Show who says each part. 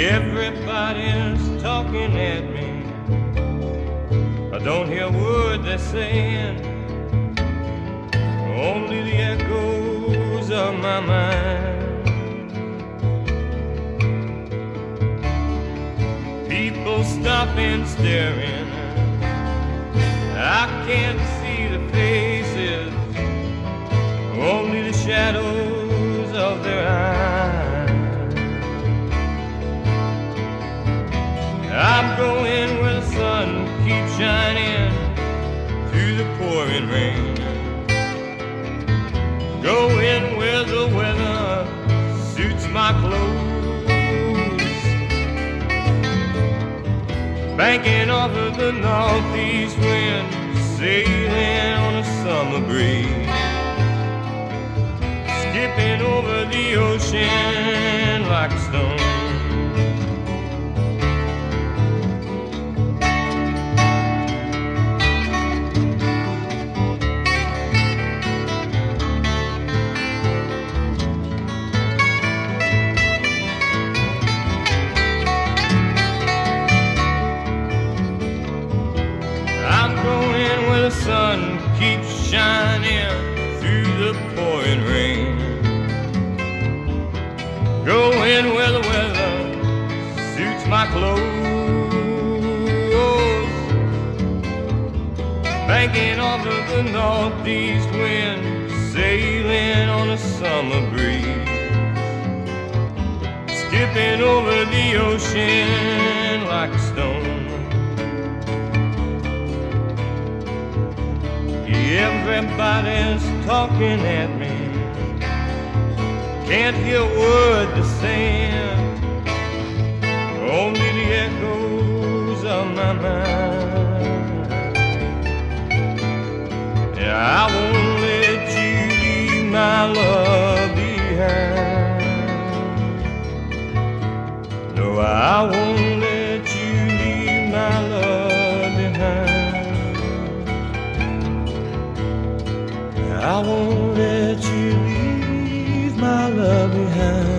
Speaker 1: Everybody's talking at me. I don't hear a word they're saying. Only the echoes of my mind. People stop and staring. I can't see the faces, only the shadows of their sun keeps shining through the pouring rain. Going where the weather suits my clothes. Banking off of the northeast wind, sailing on a summer breeze. Skipping over the ocean like a stone. Sun keeps shining through the pouring rain. Going where the weather suits my clothes. Banking off of the northeast wind, sailing on a summer breeze. Skipping over the ocean like a stone. Everybody's talking at me. Can't hear a word they're saying. Only the echoes of my mind. Yeah, I won't let you leave my love I won't let you leave my love behind.